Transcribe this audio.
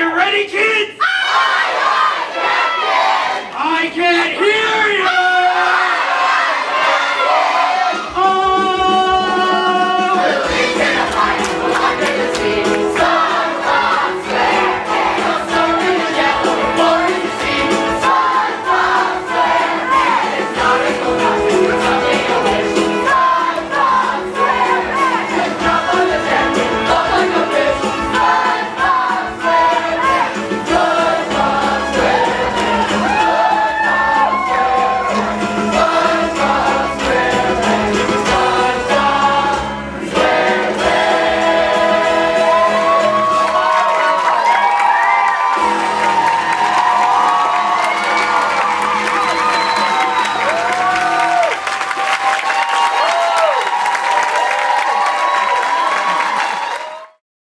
you ready, kids?